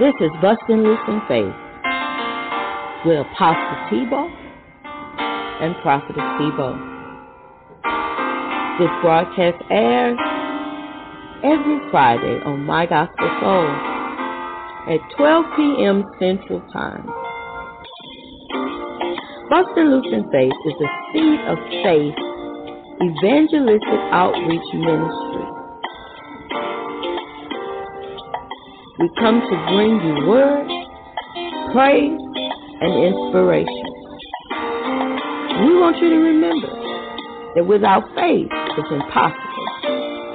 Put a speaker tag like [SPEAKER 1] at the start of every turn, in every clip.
[SPEAKER 1] This is Bustin' Loose in Faith with Apostle Thibeaux and Prophetess Thibeaux. This broadcast airs every Friday on My Gospel Soul at 12 p.m. Central Time. Bustin' Loose in Faith is a seed of faith evangelistic outreach ministry We come to bring you word, praise, and inspiration. We want you to remember that without faith, it's impossible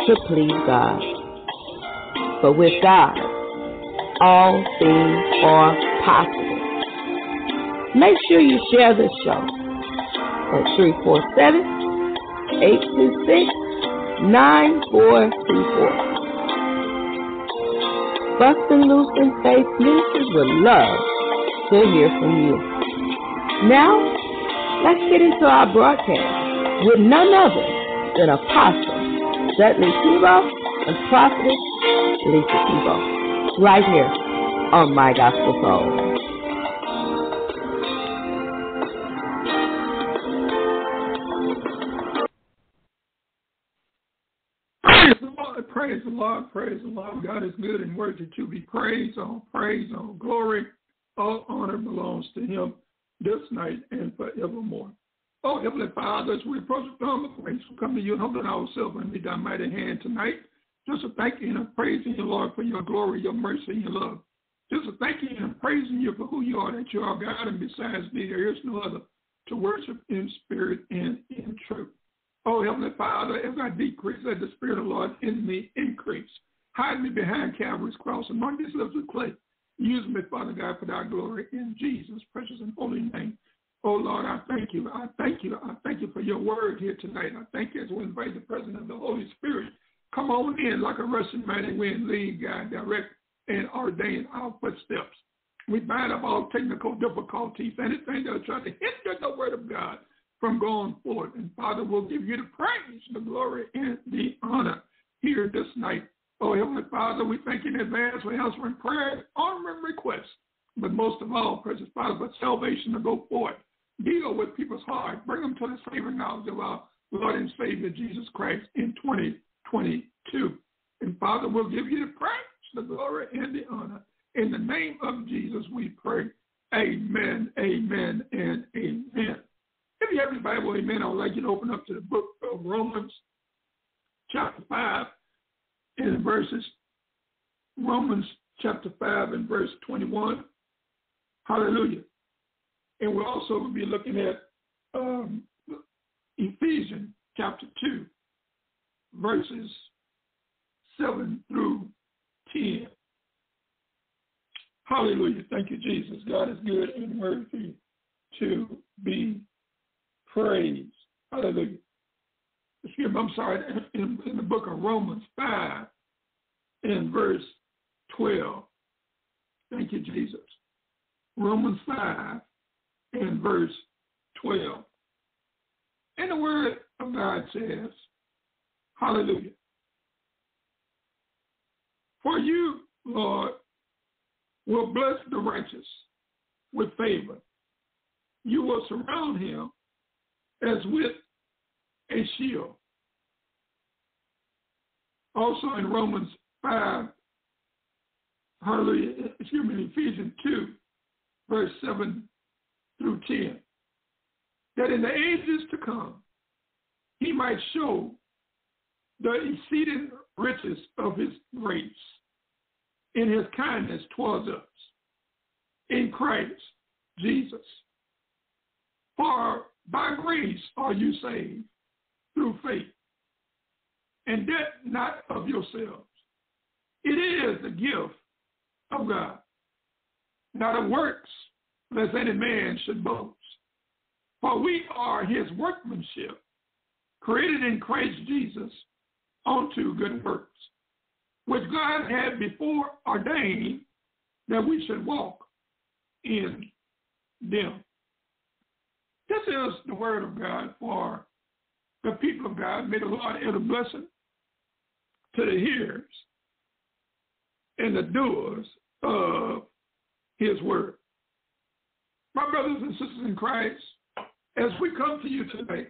[SPEAKER 1] to please God. But with God, all things are possible. Make sure you share this show at 347 826 9424. Bustin' Loose in Faith Ministries would love to hear from you. Now, let's get into our broadcast with none other than Apostle Dudley Thibeaux and Prophetess Lisa Thibeaux, right here on My Gospel Soul.
[SPEAKER 2] Praise the Lord. God is good and worthy to be praised. All praise, all glory, all honor belongs to Him this night and forevermore. Oh, Heavenly Father, as we approach the throne of grace, we come to you humbling ourselves and meet thy mighty hand tonight. Just a thank you and praising you, Lord, for your glory, your mercy, and your love. Just a thank you and praising you for who you are, that you are God, and besides me, there is no other to worship in spirit and in truth. Oh, Heavenly Father, as I decrease, let the Spirit of the Lord in me increase. Hide me behind Calvary's cross among these lips of clay. Use me, Father God, for thy glory in Jesus' precious and holy name. Oh, Lord, I thank you. I thank you. I thank you for your word here tonight. I thank you as we invite the presence of the Holy Spirit. Come on in like a rushing mighty wind, lead, guide, direct, and ordain our footsteps. We bind up all technical difficulties, anything that will try to hinder the word of God from going forth. And Father, we'll give you the praise, the glory, and the honor here this night. Oh, Heavenly Father, we thank you in advance for answering prayer, honor, and requests. But most of all, precious Father, but salvation to go forth. Deal with people's hearts. Bring them to the saving knowledge of our Lord and Savior Jesus Christ in 2022. And Father, we'll give you the praise, the glory, and the honor. In the name of Jesus, we pray. Amen, amen, and amen. If you have your Bible, amen, I would like you to open up to the book of Romans, chapter 5, and verses, Romans chapter 5 and verse 21. Hallelujah. And we'll also be looking at um, Ephesians chapter 2, verses 7 through 10. Hallelujah. Thank you, Jesus. God is good and worthy to be praised. Hallelujah. Excuse me, I'm sorry, in, in the book of Romans 5, in verse 12. Thank you, Jesus. Romans 5, in verse 12. And the word of God says, Hallelujah. For you, Lord, will bless the righteous with favor. You will surround him as with a shield. Also in Romans 5, hallelujah, excuse me, Ephesians 2, verse 7 through 10, that in the ages to come, he might show the exceeding riches of his grace in his kindness towards us in Christ Jesus. For by grace are you saved through faith, and that not of yourselves. It is the gift of God, not of works, lest any man should boast. For we are his workmanship, created in Christ Jesus unto good works, which God had before ordained that we should walk in them. This is the word of God for the people of God. May the Lord add a blessing to the hearers and the doers of his word. My brothers and sisters in Christ, as we come to you today,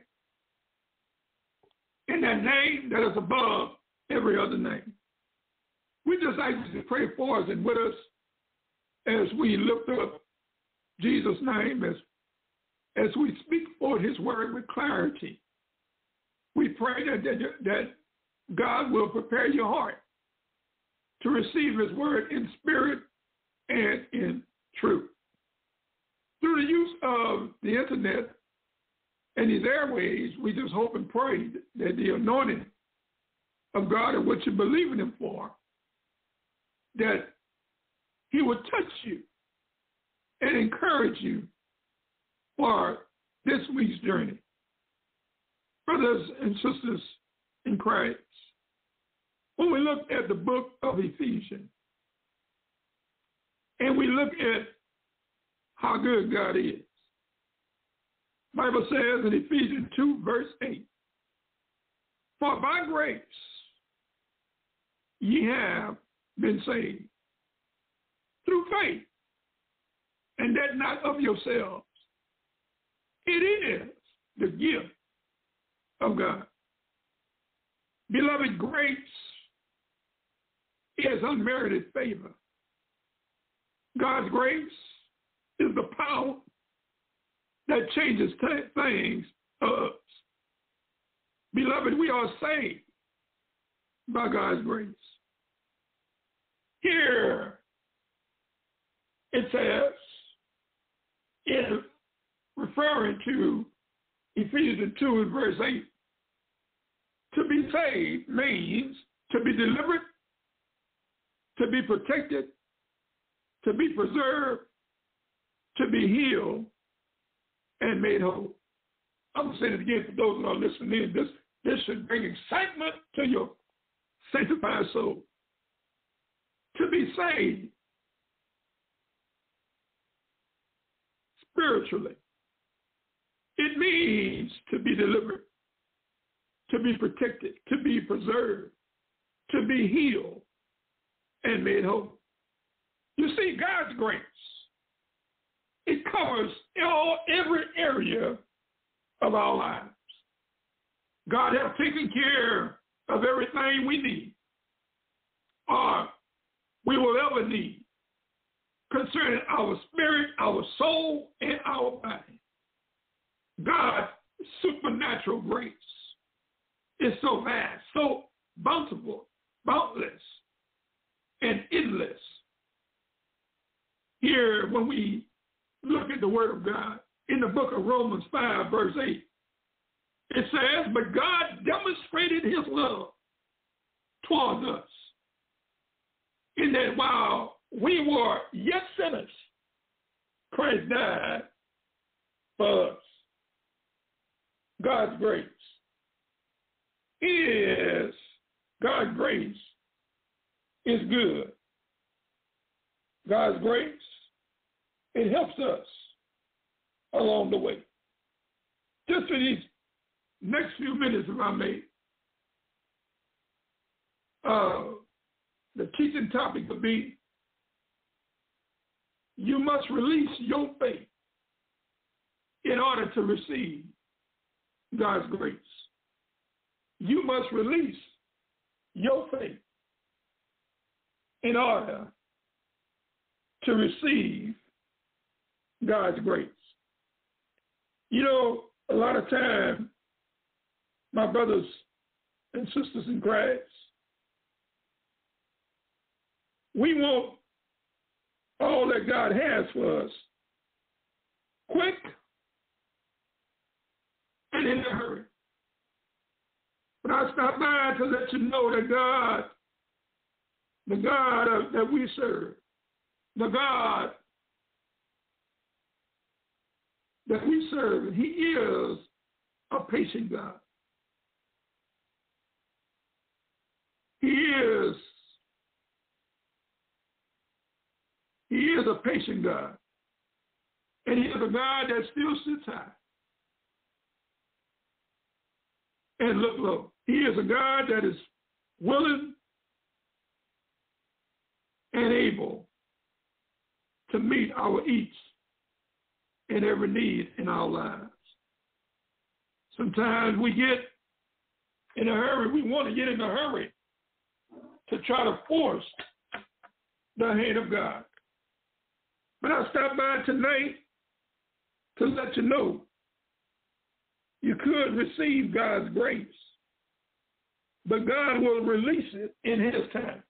[SPEAKER 2] in that name that is above every other name, we just ask you to pray for us and with us as we lift up Jesus' name, as, as we speak forth his word with clarity. We pray that, that, that God will prepare your heart to receive his word in spirit and in truth. Through the use of the internet and these airways, we just hope and pray that the anointing of God and what you believe in him for, that he will touch you and encourage you for this week's journey. Brothers and sisters in Christ, when we look at the book of Ephesians, and we look at how good God is. Bible says in Ephesians 2, verse 8, For by grace ye have been saved through faith, and that not of yourselves. It is the gift of God. Beloved, grace is unmerited favor. God's grace is the power that changes things us. Beloved, we are saved by God's grace. Here it says, in referring to Ephesians 2 and verse 8, to be saved means to be delivered, to be protected, to be preserved, to be healed, and made whole. I'm going to say it again for those that are listening in. This, this should bring excitement to your sanctified soul. To be saved spiritually, it means to be delivered, to be protected, to be preserved, to be healed, and made whole. You see, God's grace, it covers all, every area of our lives. God has taken care of everything we need or we will ever need concerning our spirit, our soul, and our body. God's supernatural grace is so vast, so bountiful, boundless, and endless here when we look at the Word of God in the book of Romans 5, verse 8. It says, But God demonstrated his love towards us in that while we were yet sinners, Christ died for us. God's grace is God's grace is good. God's grace it helps us along the way. Just for these next few minutes, if I may, uh, the teaching topic would be you must release your faith in order to receive God's grace. You must release your faith in order to receive God's grace. You know, a lot of time, my brothers and sisters in Christ, we want all that God has for us quick and in a hurry. But I stop by to let you know that God, the God of, that we serve, the God that we serve, he is a patient God. He is He is a patient God. And he is a God that still sits high and look low. He is a God that is willing and able to meet our each and every need in our lives. Sometimes we get in a hurry. We want to get in a hurry to try to force the hand of God. But I stopped by tonight to let you know you could receive God's grace, but God will release it in His time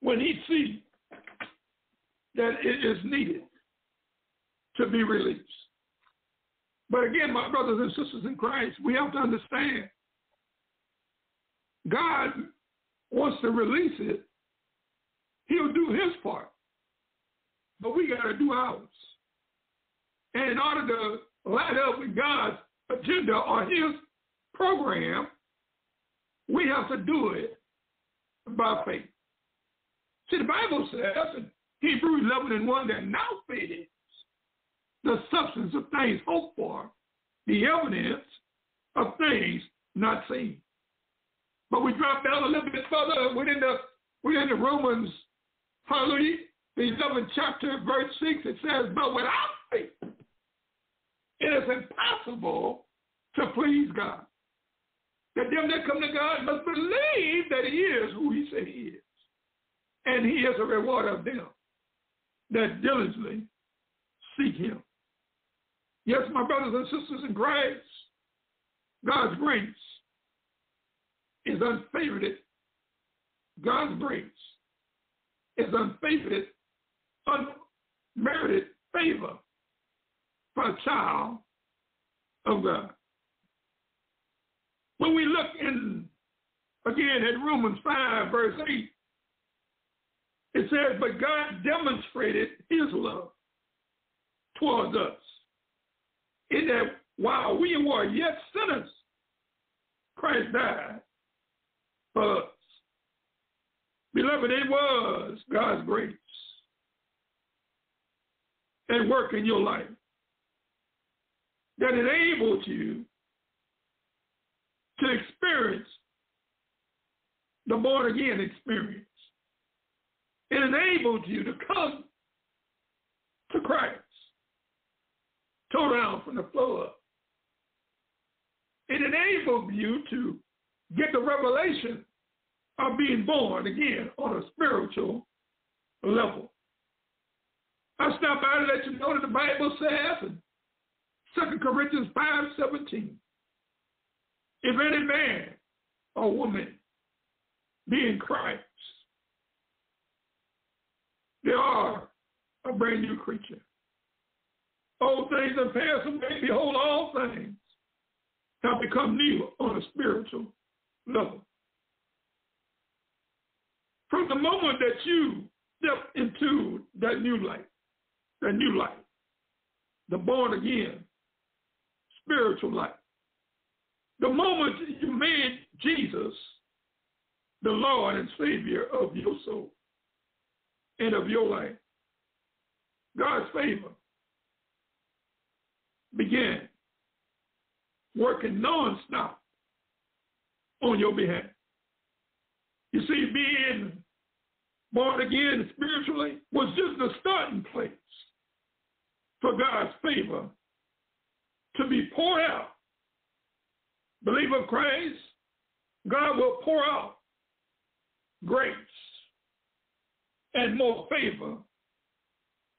[SPEAKER 2] when He sees that it is needed to be released. But again, my brothers and sisters in Christ, we have to understand God wants to release it. He'll do his part. But we got to do ours. And in order to line up with God's agenda or his program, we have to do it by faith. See, the Bible says in Hebrews 11 and 1 that now faith is the substance of things hoped for, the evidence of things not seen. But we drop down a little bit further within the within the Romans, hallelujah, the 11th chapter, verse 6, it says, But without faith, it is impossible to please God. That them that come to God must believe that He is who He said He is. And He is a rewarder of them that diligently seek Him. Yes, my brothers and sisters in Christ, God's grace is unfavored. God's grace is unfavored, unmerited favor for a child of God. When we look in again at Romans 5, verse 8, it says, But God demonstrated his love towards us in that while we were yet sinners, Christ died for us. Beloved, it was God's grace and work in your life that enabled you to experience the born again experience. It enabled you to come to Christ tore down from the floor. It enabled you to get the revelation of being born again on a spiritual level. I stop by to let you know that the Bible says in 2 Corinthians 5 17, if any man or woman be in Christ, they are a brand new creature. Old things have passed away. Behold, all things have become new on a spiritual level. From the moment that you step into that new life, that new life, the born again spiritual life, the moment you made Jesus the Lord and Savior of your soul and of your life, God's favor began working nonstop on your behalf. You see, being born again spiritually was just the starting place for God's favor to be poured out. Believer of Christ, God will pour out grace and more favor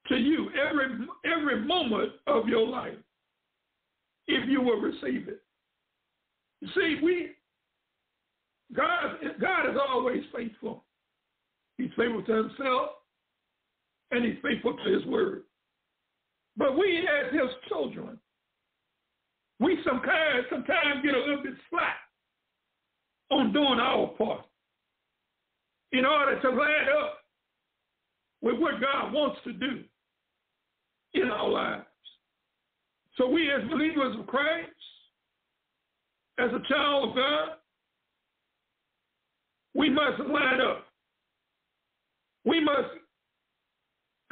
[SPEAKER 2] to you every every moment of your life if you will receive it. You see, we God God is always faithful. He's faithful to himself and he's faithful to his word. But we as his children, we sometimes sometimes get a little bit slack on doing our part in order to line up with what God wants to do in our lives. So we as believers of Christ, as a child of God, we must line up. We must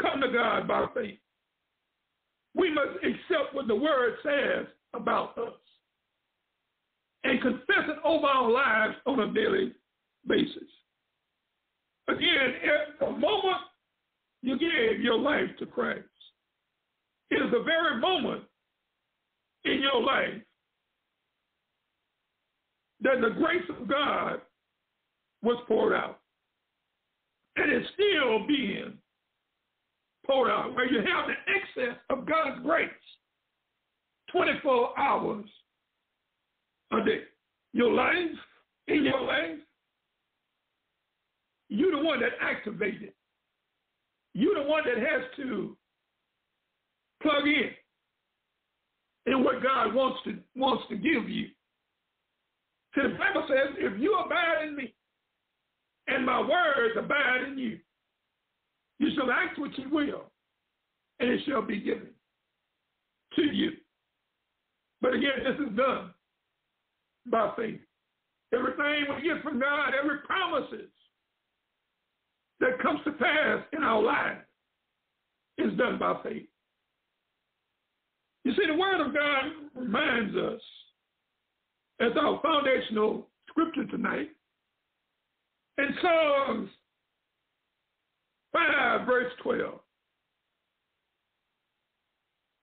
[SPEAKER 2] come to God by faith. We must accept what the word says about us and confess it over our lives on a daily basis. Again, at the moment you gave your life to Christ. It is the very moment in your life that the grace of God was poured out. And it's still being poured out, where you have the excess of God's grace 24 hours a day. Your life, in your life, you're the one that activated. You're the one that has to plug in in what God wants to wants to give you. So the Bible says, if you abide in me, and my words abide in you, you shall ask what you will, and it shall be given to you. But again, this is done by faith. Everything we get from God, every promises that comes to pass in our lives is done by faith. You see, the Word of God reminds us, as our foundational scripture tonight, in Psalms 5, verse 12.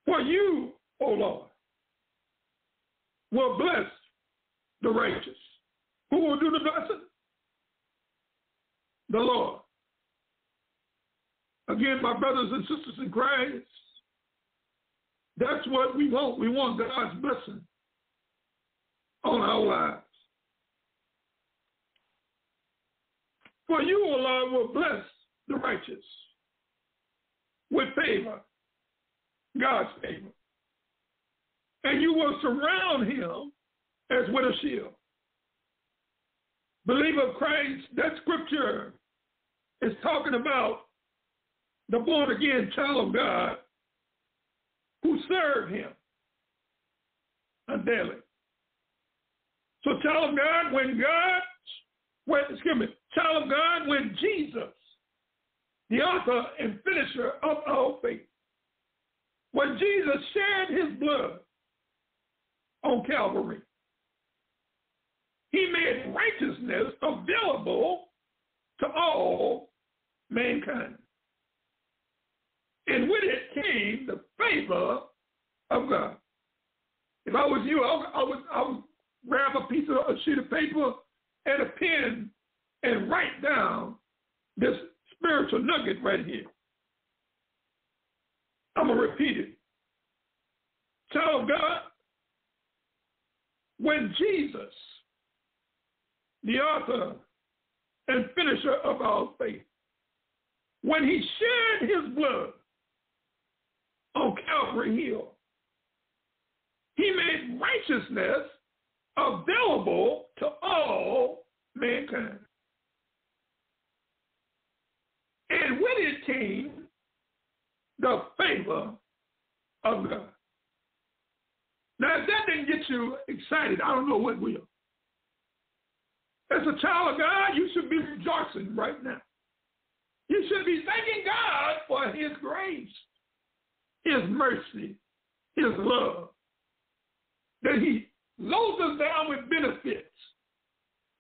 [SPEAKER 2] For you, O Lord, will bless the righteous. Who will do the blessing? The Lord. Again, my brothers and sisters in Christ, that's what we want. We want God's blessing on our lives. For you, O Lord, will bless the righteous with favor, God's favor. And you will surround him as with a shield. Believer of Christ, that scripture is talking about the born again child of God who serve him daily. So, child of God, when God, when, excuse me, child of God, when Jesus, the author and finisher of our faith, when Jesus shed his blood on Calvary, he made righteousness available to all mankind. And with it came the favor of God. If I was you, I would, I would, grab a piece of a sheet of paper and a pen and write down this spiritual nugget right here. I'm going to repeat it. Child of God, when Jesus, the author and finisher of our faith, when he shed his blood on Calvary Hill. He made righteousness available to all mankind. And with it came the favor of God. Now, if that didn't get you excited, I don't know what will. As a child of God, you should be rejoicing right now. You should be thanking God for his grace his mercy, his love, that he loads us down with benefits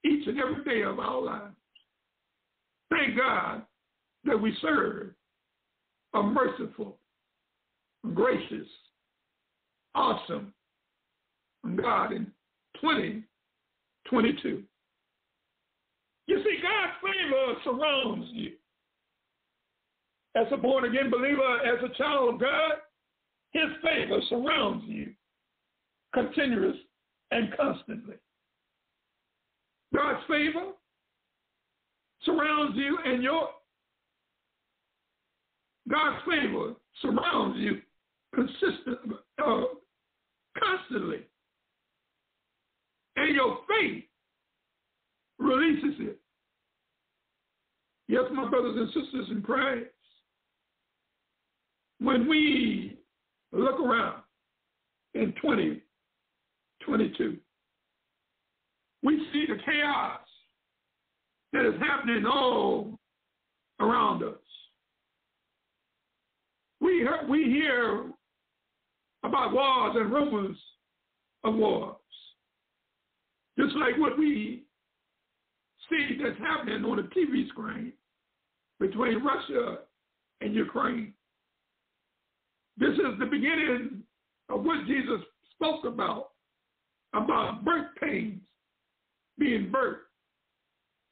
[SPEAKER 2] each and every day of our lives. Thank God that we serve a merciful, gracious, awesome God in 2022. You see, God's favor surrounds you as a born again believer, as a child of God, his favor surrounds you continuous and constantly. God's favor surrounds you and your God's favor surrounds you consistently, uh, constantly. And your faith releases it. Yes, my brothers and sisters in Christ, when we look around in 2022, we see the chaos that is happening all around us. We hear, we hear about wars and rumors of wars. Just like what we see that's happening on the TV screen between Russia and Ukraine. This is the beginning of what Jesus spoke about, about birth pains being birthed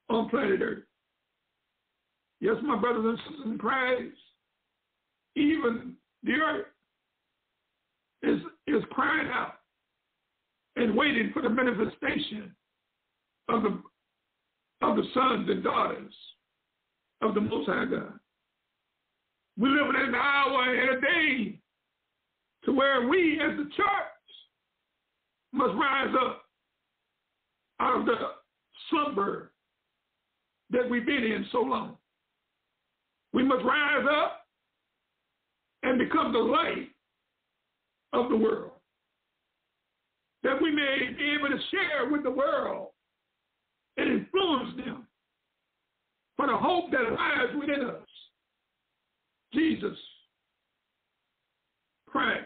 [SPEAKER 2] on planet Earth. Yes, my brothers and sisters in Christ, even the earth is, is crying out and waiting for the manifestation of the, of the sons and daughters of the Most High God. We live in an hour and a day to where we as the church must rise up out of the slumber that we've been in so long. We must rise up and become the light of the world. That we may be able to share with the world and influence them for the hope that lies within us. Jesus Christ,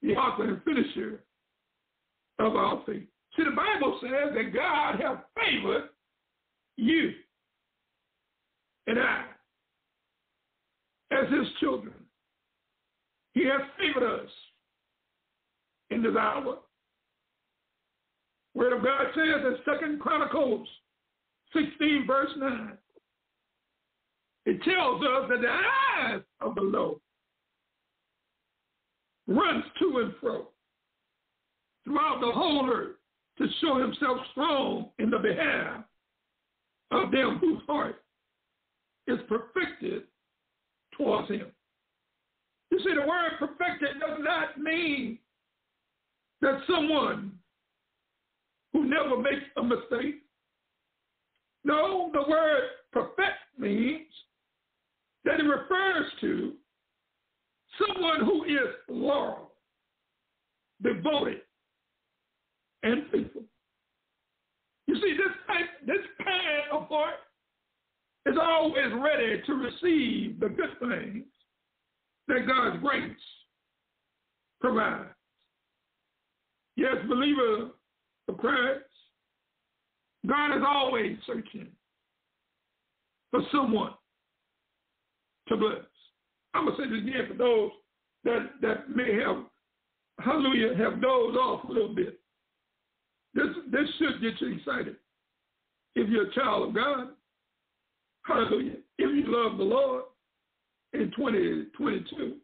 [SPEAKER 2] the author and finisher of our faith. See, the Bible says that God has favored you and I as his children. He has favored us in this hour. Word of God says in Second Chronicles 16, verse 9, it tells us that the eyes of the Lord runs to and fro throughout the whole earth to show himself strong in the behalf of them whose heart is perfected towards him. You see, the word perfected does not mean that someone who never makes a mistake. No, the word perfect means that it refers to someone who is loyal, devoted, and faithful. You see, this type, this kind of heart is always ready to receive the good things that God's grace provides. Yes, believer of Christ, God is always searching for someone to bless. I'm gonna say this again for those that that may have, hallelujah, have dozed off a little bit. This this should get you excited. If you're a child of God, hallelujah. If you love the Lord in 2022,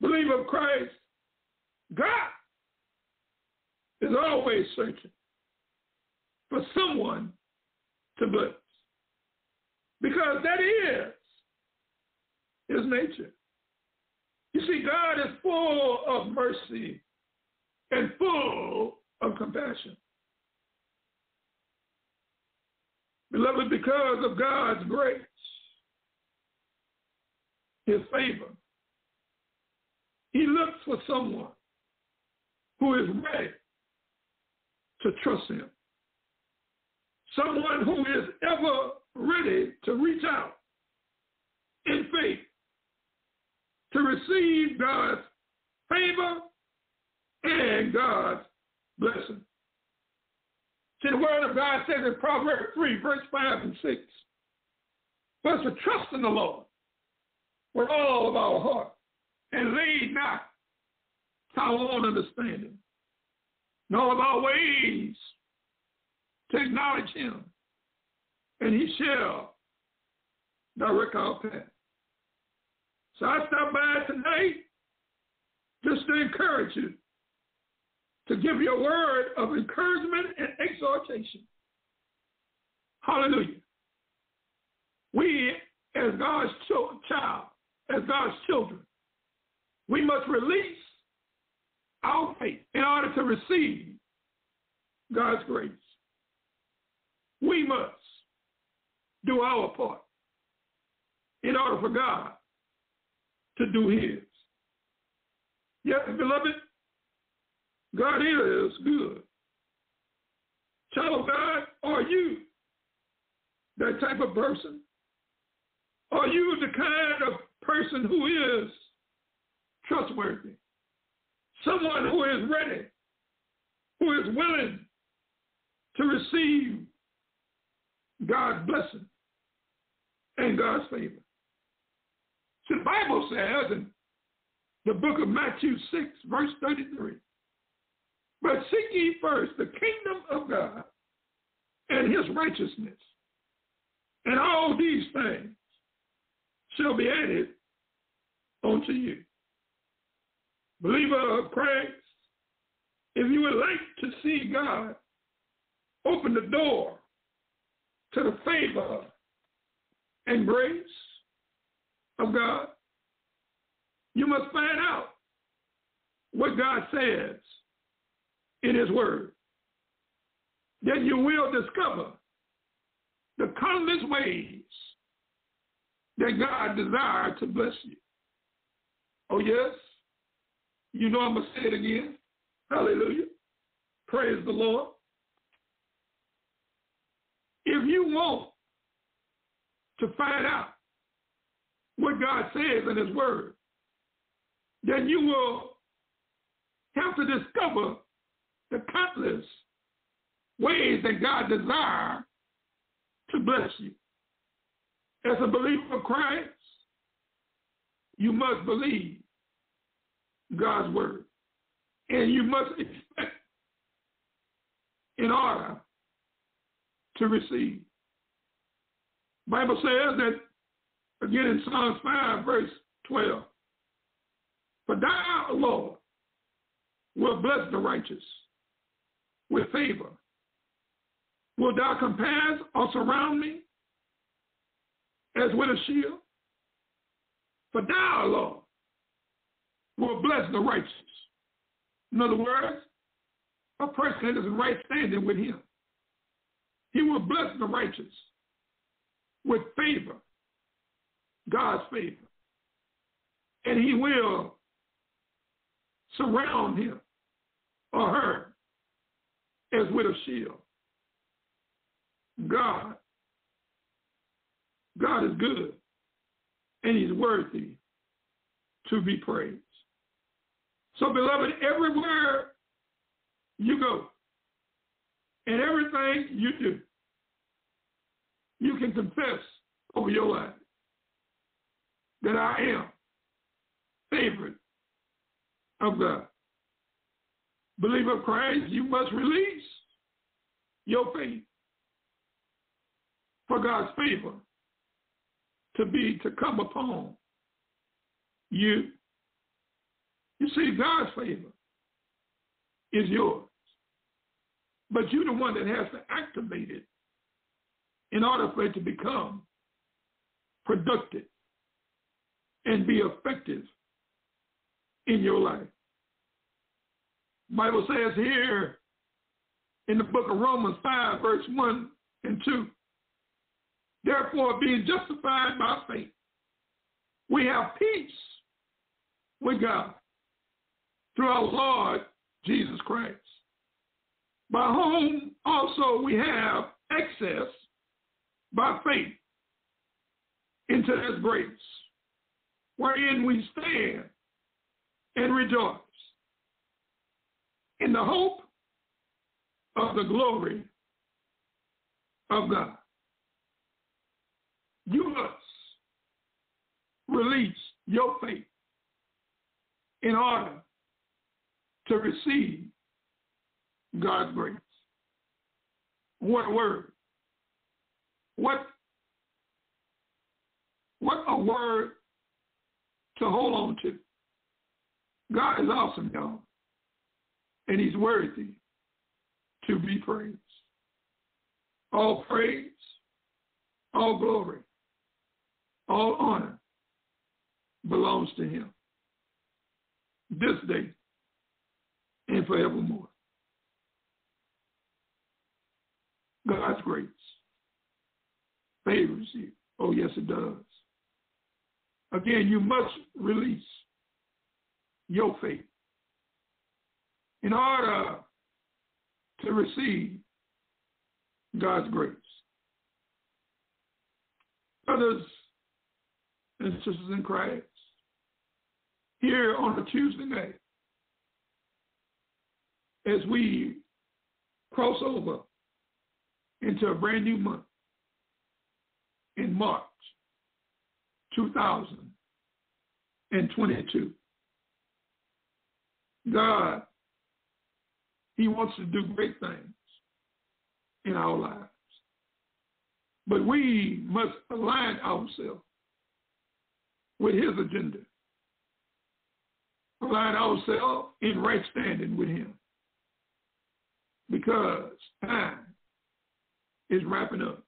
[SPEAKER 2] believer of Christ, God is always searching for someone to bless. Because that is his nature. You see, God is full of mercy and full of compassion. Beloved, because of God's grace, his favor, he looks for someone who is ready to trust him. Someone who is ever ready to reach out in faith to receive God's favor and God's blessing. See, the word of God says in Proverbs 3, verse 5 and 6, for us to trust in the Lord with all of our heart and lead not our own understanding, nor of our ways to acknowledge him, and he shall direct our path. So I stopped by tonight just to encourage you, to give you a word of encouragement and exhortation. Hallelujah. We, as God's child, as God's children, we must release our faith in order to receive God's grace. We must do our part in order for God to do his. Yes, beloved, God is good. Child of God, are you that type of person? Are you the kind of person who is trustworthy? Someone who is ready, who is willing to receive God's blessing and God's favor. The Bible says in the book of Matthew 6, verse 33, but seek ye first the kingdom of God and his righteousness, and all these things shall be added unto you. Believer of Christ, if you would like to see God open the door to the favor and grace of God, you must find out what God says in his word. Then you will discover the countless ways that God desires to bless you. Oh, yes? You know I'm going to say it again. Hallelujah. Praise the Lord. If you want to find out what God says in his word, then you will have to discover the countless ways that God desires to bless you. As a believer of Christ, you must believe God's word. And you must expect in order to receive. Bible says that again in Psalms 5, verse 12. For thou, Lord, will bless the righteous with favor. Will thou compass or surround me as with a shield? For thou, Lord, will bless the righteous. In other words, a person that is in right standing with him. He will bless the righteous with favor, God's favor. And he will surround him or her as with a shield. God, God is good and he's worthy to be praised. So, beloved, everywhere you go and everything you do, you can confess over your life that I am favorite of God. Believer of Christ, you must release your faith for God's favor to be to come upon you. You see, God's favor is yours. But you're the one that has to activate it in order for it to become productive and be effective in your life. Bible says here in the book of Romans 5, verse 1 and 2, therefore being justified by faith, we have peace with God through our Lord Jesus Christ, by whom also we have access by faith into this grace, wherein we stand and rejoice in the hope of the glory of God. You must release your faith in order to receive God's grace. What word? What what a word to hold on to. God is awesome, y'all. And he's worthy to be praised. All praise, all glory, all honor belongs to him this day and forevermore. God's grace favors you. Oh, yes, it does. Again, you must release your faith in order to receive God's grace. Brothers and sisters in Christ, here on a Tuesday night, as we cross over into a brand new month in March 2022. God, He wants to do great things in our lives. But we must align ourselves with His agenda, align ourselves in right standing with Him. Because time is wrapping up.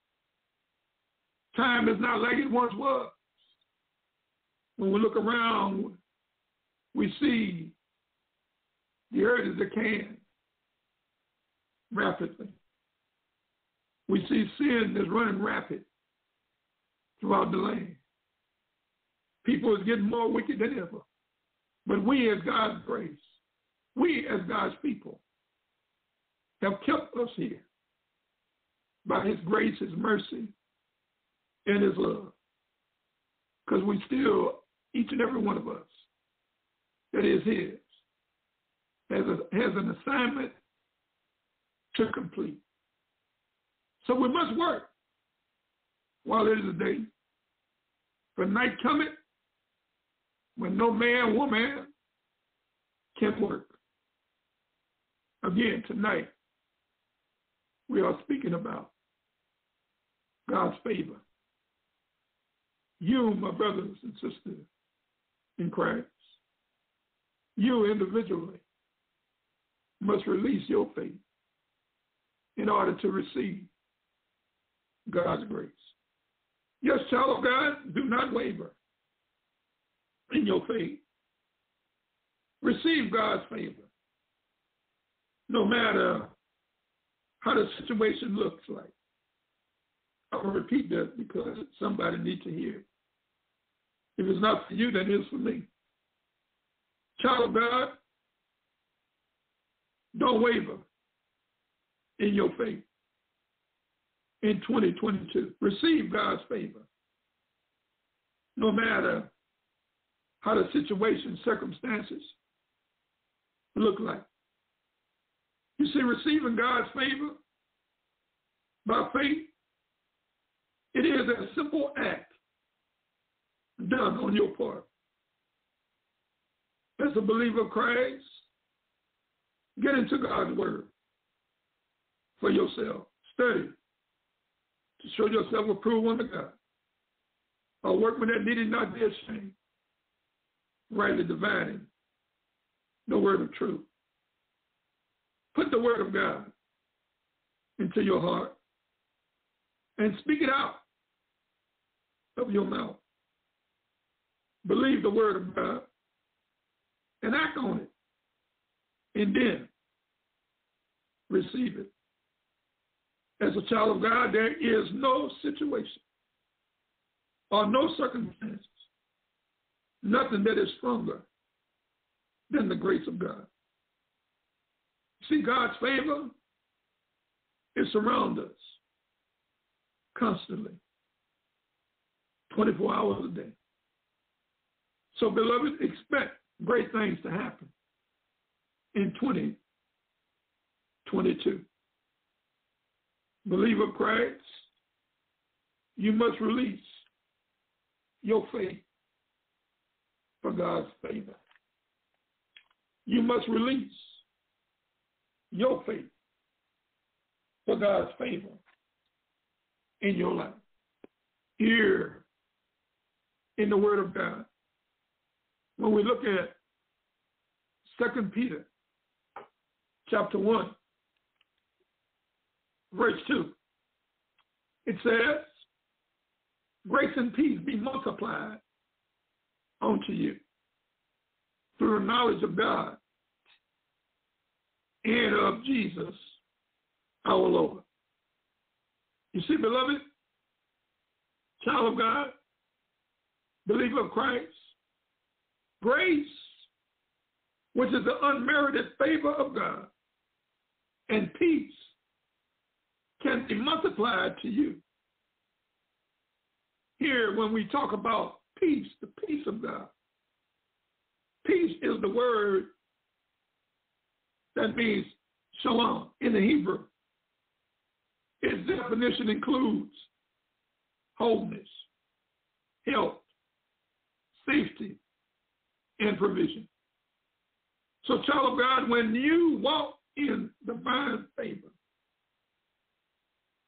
[SPEAKER 2] Time is not like it once was. When we look around, we see the earth is a can rapidly. We see sin is running rapid throughout the land. People is getting more wicked than ever. But we as God's grace, we as God's people, have kept us here by his grace, his mercy, and his love. Because we still, each and every one of us that is his, has, a, has an assignment to complete. So we must work while it is a day. For night cometh when no man, woman can work. Again, tonight, we are speaking about God's favor. You, my brothers and sisters in Christ, you individually must release your faith in order to receive God's grace. Yes, child of God, do not waver in your faith. Receive God's favor. No matter how the situation looks like. Going to repeat that because somebody needs to hear. If it's not for you, then it's for me. Child of God, don't waver in your faith in 2022. Receive God's favor. No matter how the situation, circumstances look like. See, receiving God's favor by faith, it is a simple act done on your part. As a believer of Christ, get into God's word for yourself. Study to show yourself approved unto God. A workman that needed not be ashamed, rightly dividing the word of truth. Put the word of God into your heart and speak it out of your mouth. Believe the word of God and act on it. And then receive it. As a child of God, there is no situation or no circumstances, nothing that is stronger than the grace of God. See, God's favor is surround us constantly, 24 hours a day. So, beloved, expect great things to happen in 2022. Believer Christ, you must release your faith for God's favor. You must release your faith for God's favor in your life. Here in the Word of God, when we look at Second Peter chapter 1, verse 2, it says, Grace and peace be multiplied unto you through the knowledge of God and of Jesus our Lord. You see, beloved, child of God, believer of Christ, grace, which is the unmerited favor of God, and peace can be multiplied to you. Here, when we talk about peace, the peace of God, peace is the word that means shalom in the Hebrew. Its definition includes wholeness, health, safety, and provision. So, child of God, when you walk in divine favor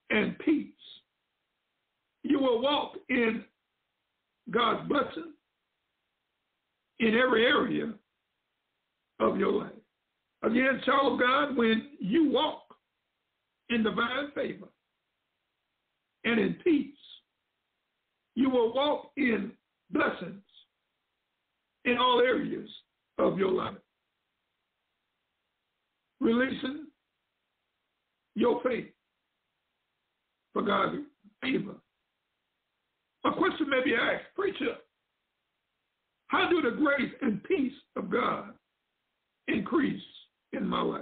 [SPEAKER 2] and peace, you will walk in God's blessing in every area of your life. Again, child of God, when you walk in divine favor and in peace, you will walk in blessings in all areas of your life. Releasing your faith for God's favor. A question may be asked, preacher, how do the grace and peace of God increase in my life?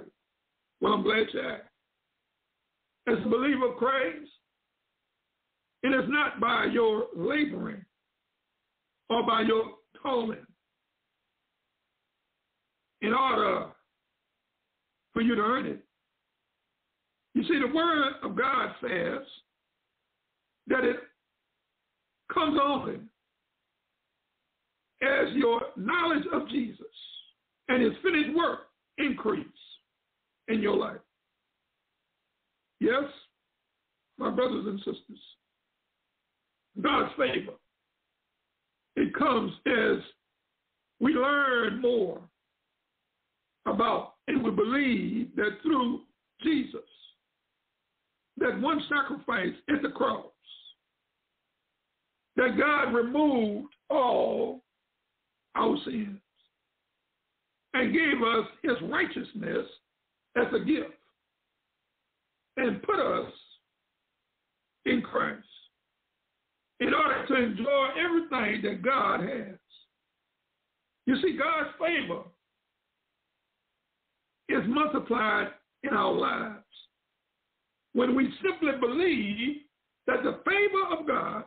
[SPEAKER 2] Well, I'm glad you asked. As a believer of Christ, it is not by your laboring or by your toiling in order for you to earn it. You see, the Word of God says that it comes only as your knowledge of Jesus and his finished work increase in your life. Yes, my brothers and sisters, God's favor, it comes as we learn more about and we believe that through Jesus, that one sacrifice at the cross, that God removed all our sins and gave us his righteousness as a gift and put us in Christ in order to enjoy everything that God has. You see, God's favor is multiplied in our lives when we simply believe that the favor of God,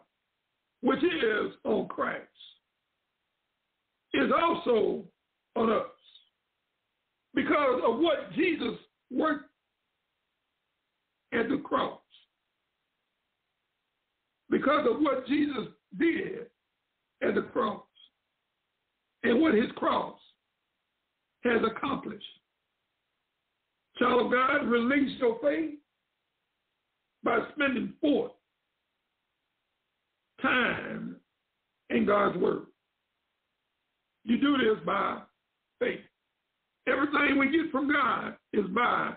[SPEAKER 2] which is on Christ, is also on us because of what Jesus worked at the cross. Because of what Jesus did at the cross and what his cross has accomplished. Child of God, release your faith by spending forth time in God's word. You do this by faith. Everything we get from God is by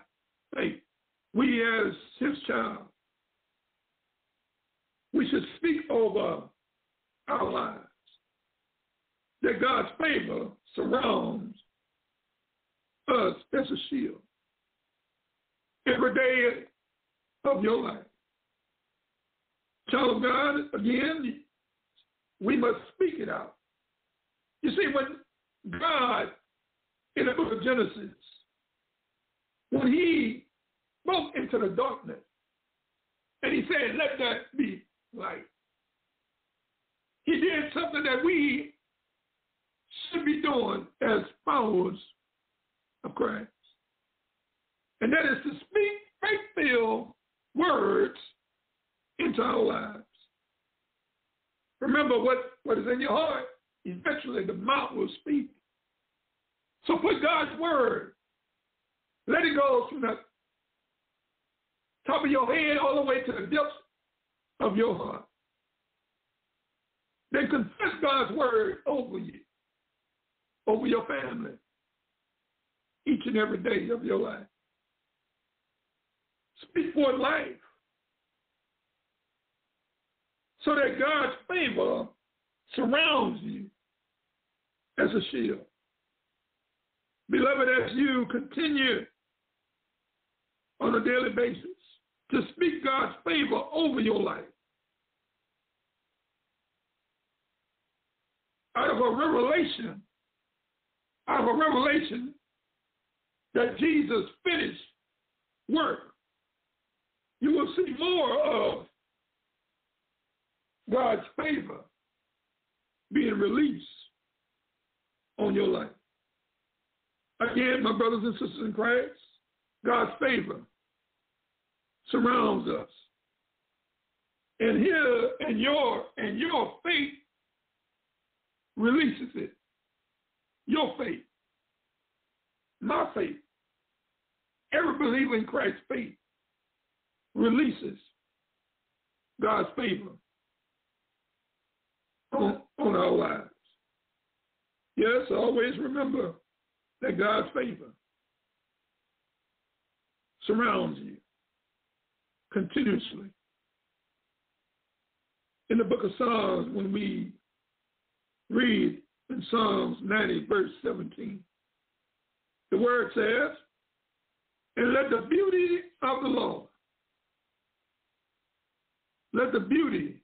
[SPEAKER 2] faith. We as his child, we should speak over our lives that God's favor surrounds us as a shield every day of your life. Child of God, again, we must speak it out. You see, when God, in the book of Genesis, when he spoke into the darkness, and he said, let that be light. He did something that we should be doing as followers of Christ. And that is to speak faith-filled words into our lives. Remember what, what is in your heart eventually the mouth will speak. So put God's word. Let it go from the top of your head all the way to the depths of your heart. Then confess God's word over you, over your family, each and every day of your life. Speak for life so that God's favor surrounds you as a shield. Beloved, as you continue on a daily basis to speak God's favor over your life, out of a revelation, out of a revelation that Jesus finished work, you will see more of God's favor being released on your life. Again, my brothers and sisters in Christ, God's favor surrounds us. And here and your and your faith releases it. your faith, my faith, every believer in Christ's faith releases God's favor on, on our lives. Yes, always remember that God's favor surrounds you continuously. In the book of Psalms, when we read in Psalms 90, verse 17, the word says, and let the beauty of the Lord, let the beauty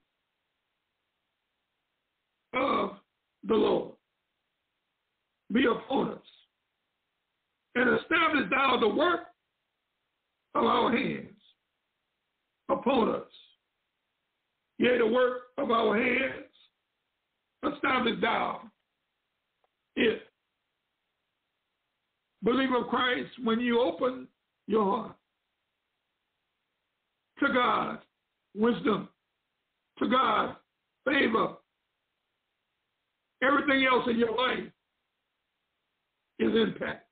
[SPEAKER 2] of the Lord be upon us and establish thou the work of our hands upon us. Yea, the work of our hands, establish thou it. Believer of Christ, when you open your heart to God's wisdom, to God's favor, everything else in your life is impact.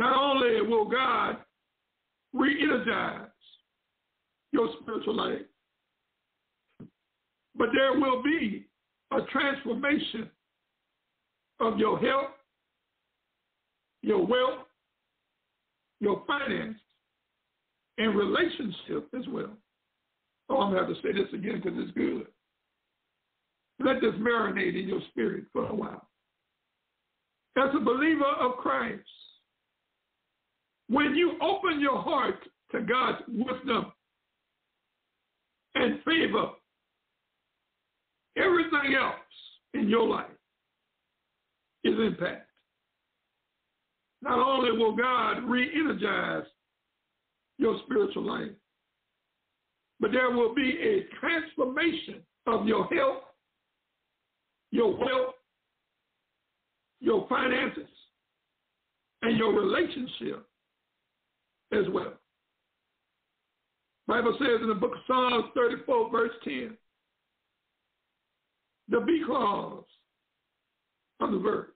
[SPEAKER 2] Not only will God re-energize your spiritual life, but there will be a transformation of your health, your wealth, your finance, and relationship as well. Oh, I'm going to have to say this again because it's good. Let this marinate in your spirit for a while. As a believer of Christ, when you open your heart to God's wisdom and favor, everything else in your life is impact. Not only will God re-energize your spiritual life, but there will be a transformation of your health, your wealth, your finances, and your relationship as well. Bible says in the book of Psalms 34, verse 10, the B clause of the verse.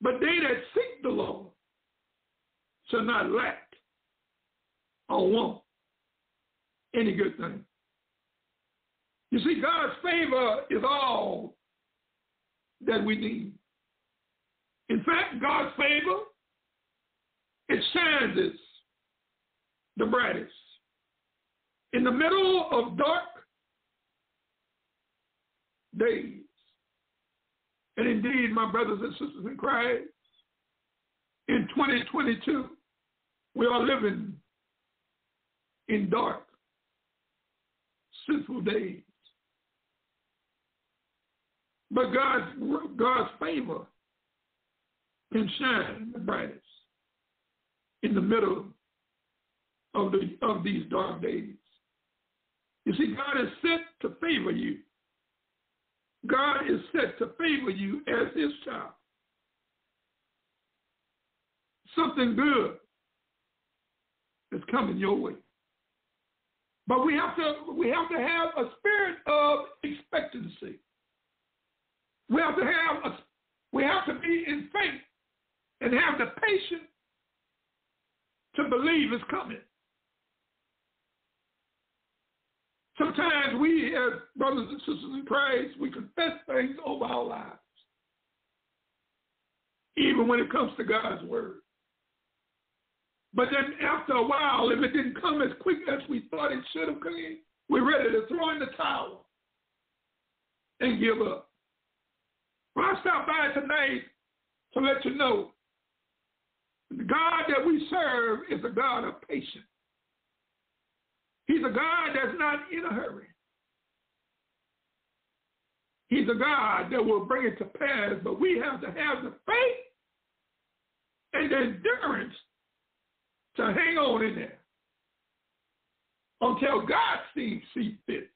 [SPEAKER 2] But they that seek the Lord shall not lack or want any good thing. You see, God's favor is all that we need. In fact, God's favor, it shines the brightest. In the middle of dark days. And indeed, my brothers and sisters in Christ, in 2022, we are living in dark, sinful days. But God's, God's favor can shine the brightest in the middle of, the, of these dark days. You see, God is set to favor you. God is set to favor you as his child. Something good is coming your way. But we have to we have to have a spirit of expectancy. We have to have a, we have to be in faith and have the patience to believe is coming. Sometimes we, as brothers and sisters in Christ, we confess things over our lives, even when it comes to God's word. But then after a while, if it didn't come as quick as we thought it should have come, we're ready to throw in the towel and give up. Well, I stopped by tonight to let you know the God that we serve is a God of patience. He's a God that's not in a hurry. He's a God that will bring it to pass, but we have to have the faith and the endurance to hang on in there until God sees see fit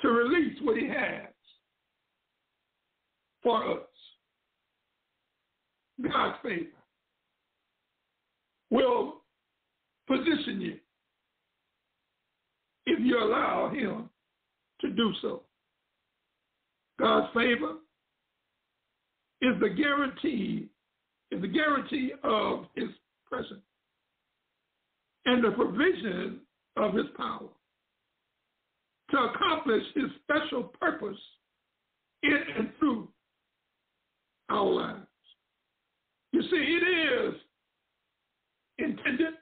[SPEAKER 2] to release what he has for us. God's favor will position you if you allow him to do so. God's favor is the guarantee, is the guarantee of his presence and the provision of his power to accomplish his special purpose in and through our lives. You see, it is intended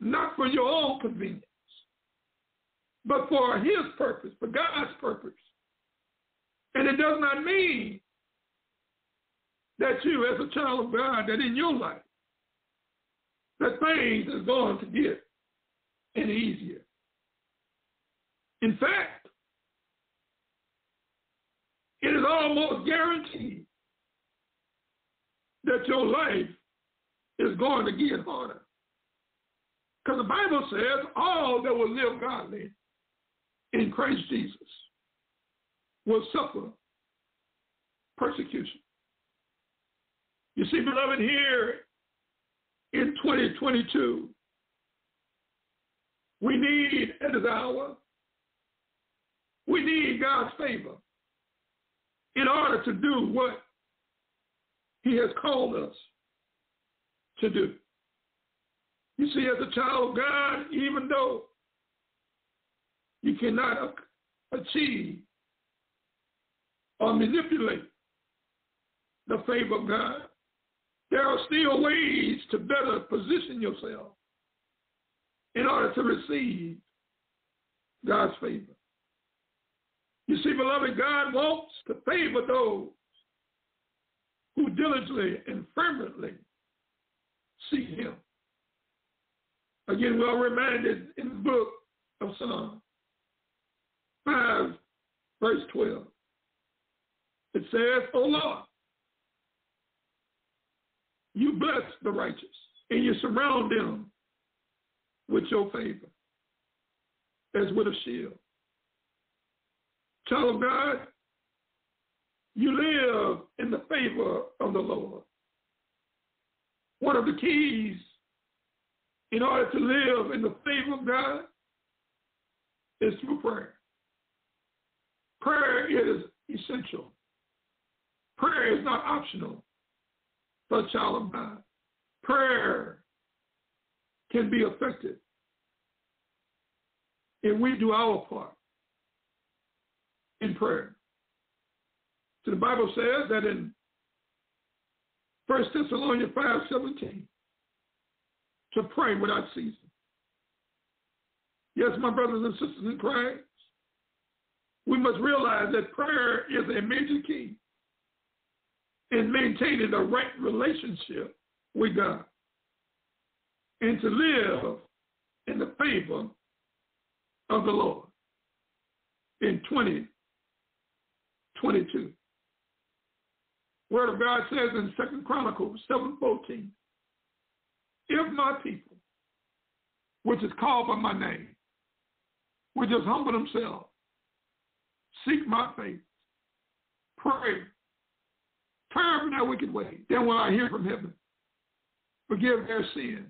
[SPEAKER 2] not for your own convenience, but for his purpose, for God's purpose. And it does not mean that you, as a child of God, that in your life, that things is going to get any easier. In fact, it is almost guaranteed that your life is going to get harder. Because the Bible says all that will live godly in Christ Jesus will suffer persecution. You see, beloved, here in 2022, we need at this hour, we need God's favor in order to do what he has called us to do. You see, as a child of God, even though you cannot achieve or manipulate the favor of God, there are still ways to better position yourself in order to receive God's favor. You see, beloved, God wants to favor those who diligently and fervently seek him. Again, we are reminded in the book of Psalms 5, verse 12. It says, O Lord, you bless the righteous and you surround them with your favor as with a shield. Child of God, you live in the favor of the Lord. One of the keys in order to live in the favor of God is through prayer. Prayer is essential. Prayer is not optional for a child of God. Prayer can be effective if we do our part in prayer. So the Bible says that in 1 Thessalonians 5 17, to pray without ceasing. Yes, my brothers and sisters in Christ, we must realize that prayer is a major key in maintaining a right relationship with God and to live in the favor of the Lord in 2022. Word of God says in Second Chronicles 7:14, if my people, which is called by my name, will just humble themselves, seek my face, pray, turn from their wicked way, then will I hear from heaven, forgive their sin,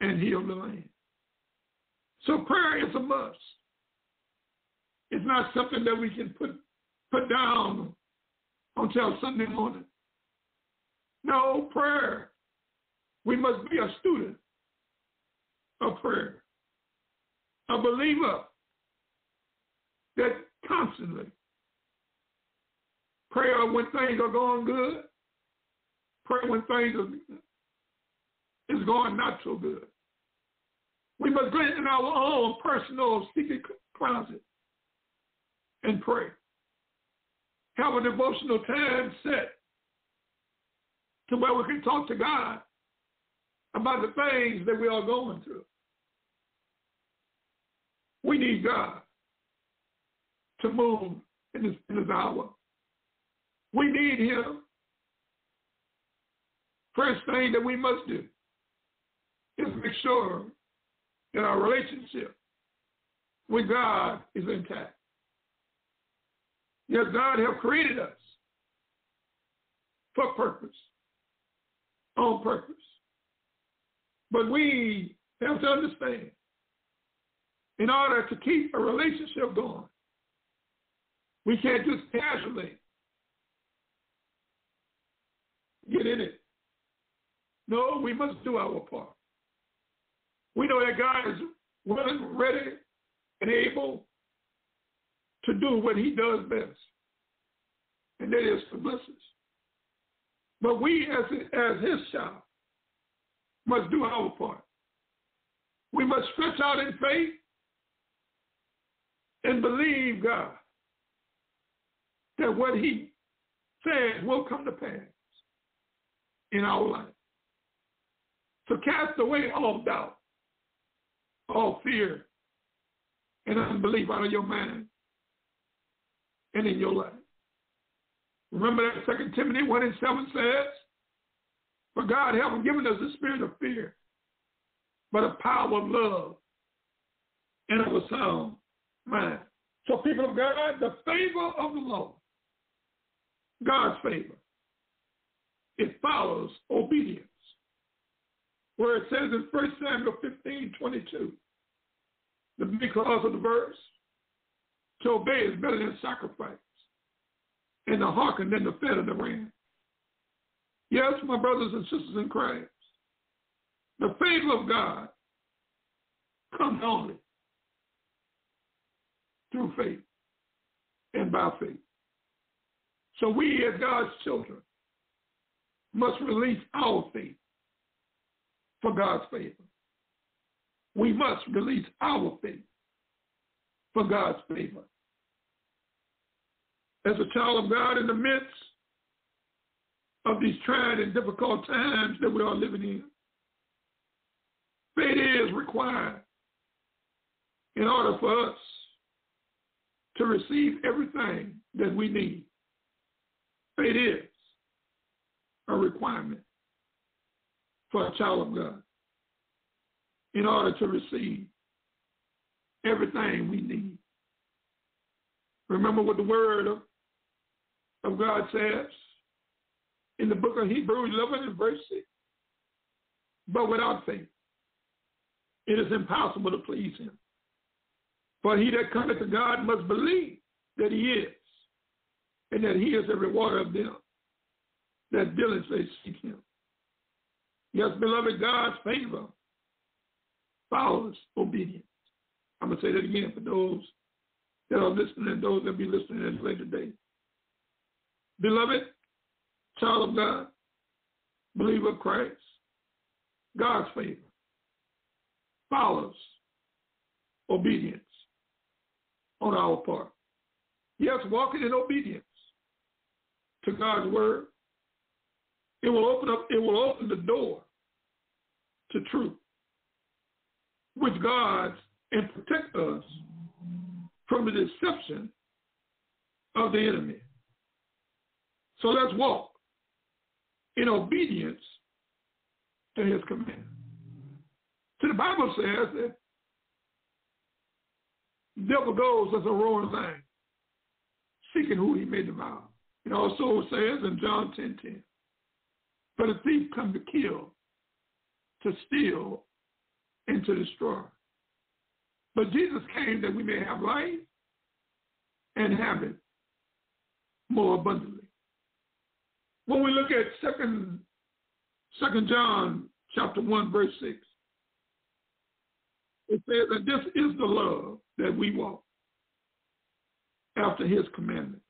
[SPEAKER 2] and heal the land. So prayer is a must. It's not something that we can put put down until Sunday morning. No, prayer. We must be a student of prayer, a believer that constantly pray when things are going good, pray when things are is going not so good. We must get in our own personal secret closet and pray have a devotional time set to where we can talk to God about the things that we are going through. We need God to move in this, in this hour. We need him. First thing that we must do is make sure that our relationship with God is intact. Yes, God have created us for purpose, on purpose. But we have to understand, in order to keep a relationship going, we can't just casually get in it. No, we must do our part. We know that God is willing, ready, and able to do what he does best, and that is to bless us. But we, as, as his child, must do our part. We must stretch out in faith and believe God that what he says will come to pass in our life. So cast away all doubt, all fear, and unbelief out of your mind and in your life. Remember that Second Timothy 1 and 7 says, For God haven't given us the spirit of fear, but a power of love and of a sound mind. So people of God, the favor of the Lord, God's favor, it follows obedience. Where it says in 1 Samuel 15, 22, the big clause of the verse, to obey is better than sacrifice, and to hearken than the fat of the ram. Yes, my brothers and sisters in Christ, the favor of God comes only through faith and by faith. So we as God's children must release our faith for God's favor. We must release our faith for God's favor as a child of God in the midst of these trying and difficult times that we are living in. Faith is required in order for us to receive everything that we need. Faith is a requirement for a child of God in order to receive everything we need. Remember what the word of of God says in the book of Hebrews 11 and verse 6. But without faith, it is impossible to please him. For he that cometh to God must believe that he is, and that he is a rewarder of them that diligently seek him. Yes, beloved, God's favor follows obedience. I'm going to say that again for those that are listening and those that be listening at later date. Beloved, child of God, believer of Christ, God's favor follows obedience on our part. Yes, walking in obedience to God's word, it will open up, it will open the door to truth, which guards and protect us from the deception of the enemy. So let's walk in obedience to his command. So the Bible says that the devil goes as a roaring lion, seeking who he may devour. It also says in John 10, 10, but a thief come to kill, to steal, and to destroy. But Jesus came that we may have life and have it more abundantly. When we look at second, second John chapter 1, verse 6, it says that this is the love that we walk after his commandments.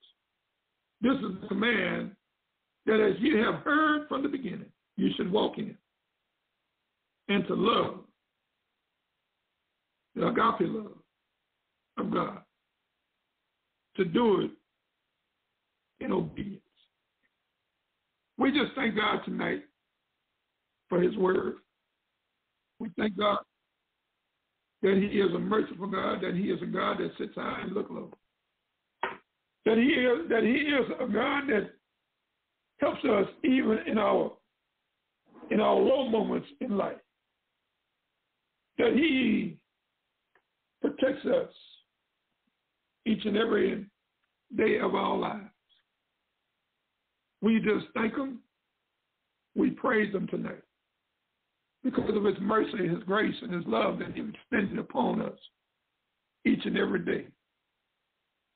[SPEAKER 2] This is the command that as you have heard from the beginning, you should walk in and to love the agape love of God, to do it in obedience. We just thank God tonight for his word. We thank God that he is a merciful God, that he is a God that sits high and look low. That he is that he is a God that helps us even in our in our low moments in life. That he protects us each and every day of our lives. We just thank him. We praise him tonight because of his mercy, and his grace, and his love that he extended upon us each and every day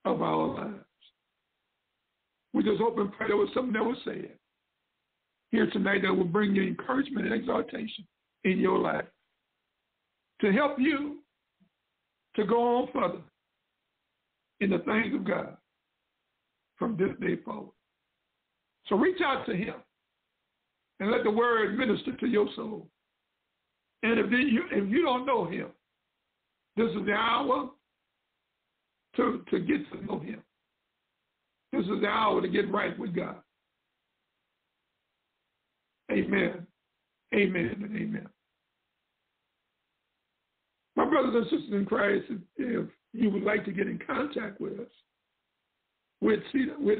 [SPEAKER 2] of our lives. We just hope and pray there was something that was said here tonight that will bring you encouragement and exaltation in your life to help you to go on further in the things of God from this day forward. So reach out to him and let the word minister to your soul. And if you, if you don't know him, this is the hour to, to get to know him. This is the hour to get right with God. Amen. Amen and amen. My brothers and sisters in Christ, if you would like to get in contact with us, with, with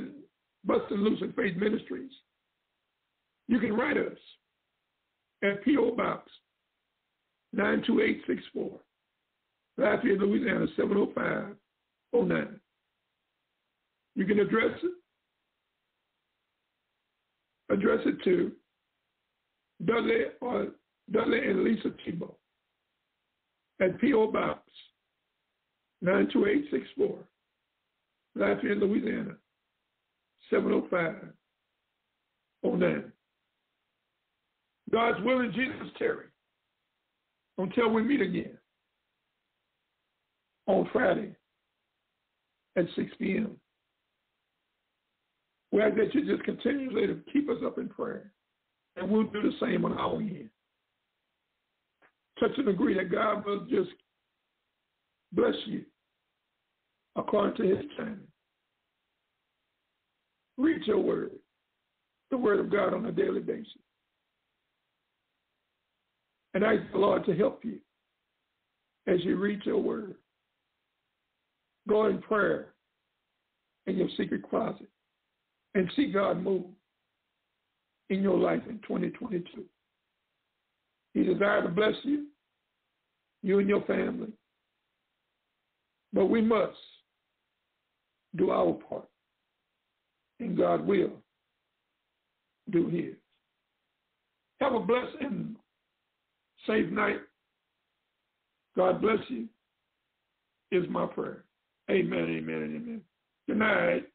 [SPEAKER 2] Busting Loose in Faith Ministries, you can write us at P.O. Box 92864, Lafayette, Louisiana 70509. You can address it, address it to Dudley or Dudley and Lisa Thibeaux at P.O. Box 92864, Lafayette, Louisiana 70509. God's willing, Jesus tarry. Until we meet again on Friday at 6 p.m. We ask that you just continually to keep us up in prayer. And we'll do the same on our end. Touch and agree that God will just bless you according to his time. Read your word, the word of God on a daily basis. And ask the Lord to help you as you read your word. Go in prayer in your secret closet and see God move in your life in 2022. He desires to bless you, you and your family. But we must do our part. And God will do his. Have a blessed and safe night. God bless you is my prayer. Amen, amen, amen. Good night.